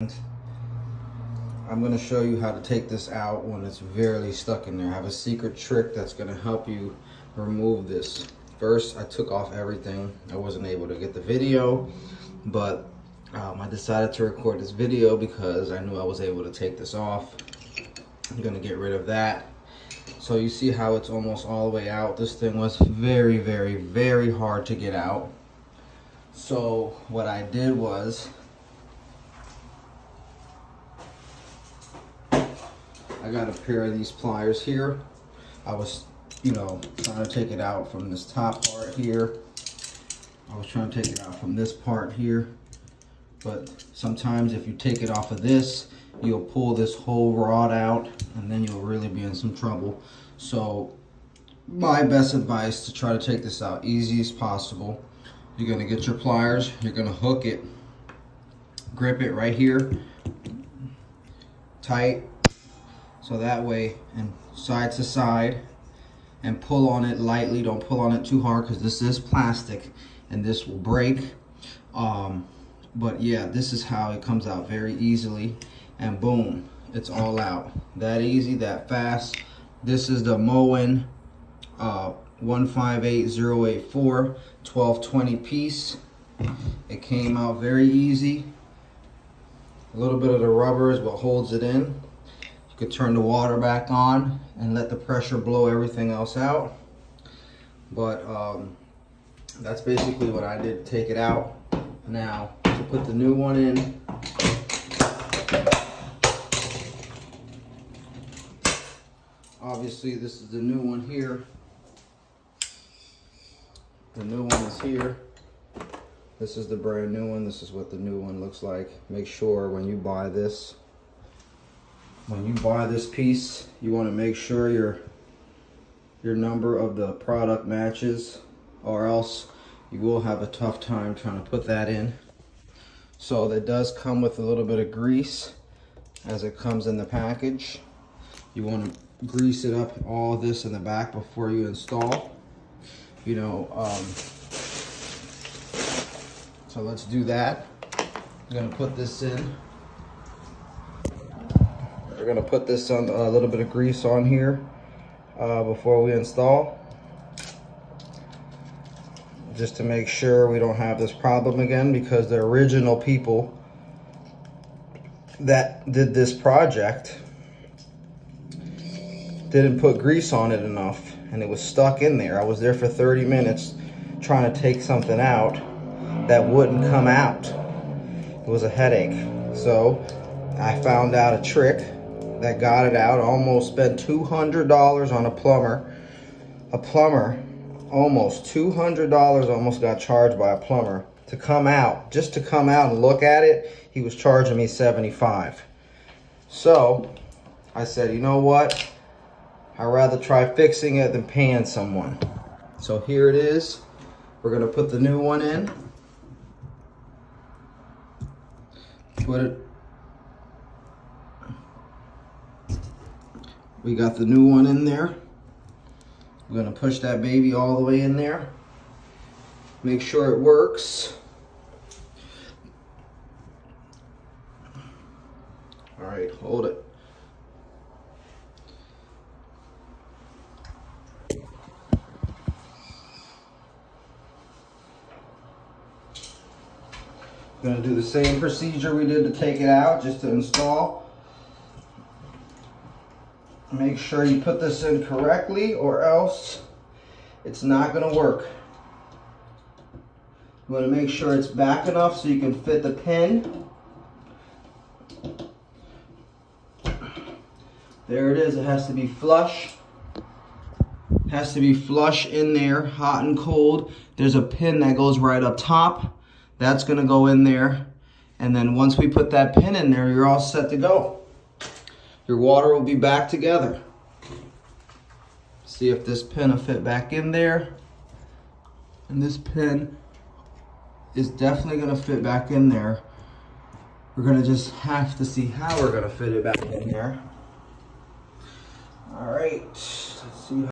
I'm going to show you how to take this out when it's very stuck in there. I have a secret trick that's going to help you remove this. First, I took off everything. I wasn't able to get the video, but um, I decided to record this video because I knew I was able to take this off. I'm going to get rid of that. So you see how it's almost all the way out. This thing was very, very, very hard to get out. So what I did was I got a pair of these pliers here. I was, you know, trying to take it out from this top part here. I was trying to take it out from this part here. But sometimes if you take it off of this, you'll pull this whole rod out and then you'll really be in some trouble. So my best advice to try to take this out easy as possible. You're gonna get your pliers, you're gonna hook it, grip it right here, tight, so that way, and side to side, and pull on it lightly. Don't pull on it too hard because this is plastic and this will break. Um, but yeah, this is how it comes out very easily. And boom, it's all out. That easy, that fast. This is the Moen uh, 158084 1220 piece. It came out very easy. A little bit of the rubber is what holds it in could turn the water back on and let the pressure blow everything else out. But um, that's basically what I did, take it out. Now, to put the new one in, obviously this is the new one here. The new one is here. This is the brand new one. This is what the new one looks like. Make sure when you buy this, when you buy this piece, you want to make sure your your number of the product matches or else you will have a tough time trying to put that in. So that does come with a little bit of grease as it comes in the package. You want to grease it up all this in the back before you install. You know, um, so let's do that. I'm gonna put this in gonna put this on a little bit of grease on here uh, before we install. Just to make sure we don't have this problem again because the original people that did this project didn't put grease on it enough and it was stuck in there. I was there for 30 minutes trying to take something out that wouldn't come out. It was a headache. So I found out a trick that got it out. Almost spent $200 on a plumber. A plumber, almost $200 almost got charged by a plumber to come out. Just to come out and look at it, he was charging me 75 So I said, you know what? I'd rather try fixing it than paying someone. So here it is. We're gonna put the new one in. Put it We got the new one in there. We're gonna push that baby all the way in there. Make sure it works. All right, hold it. Gonna do the same procedure we did to take it out, just to install. Make sure you put this in correctly or else it's not gonna work. You wanna make sure it's back enough so you can fit the pin. There it is, it has to be flush. It has to be flush in there, hot and cold. There's a pin that goes right up top. That's gonna go in there. And then once we put that pin in there, you're all set to go. Your water will be back together. See if this pin will fit back in there. And this pin is definitely gonna fit back in there. We're gonna just have to see how we're gonna fit it back in there. All right, let's see